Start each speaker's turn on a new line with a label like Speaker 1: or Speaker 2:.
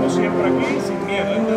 Speaker 1: Lo siempre aquí, sin miedo.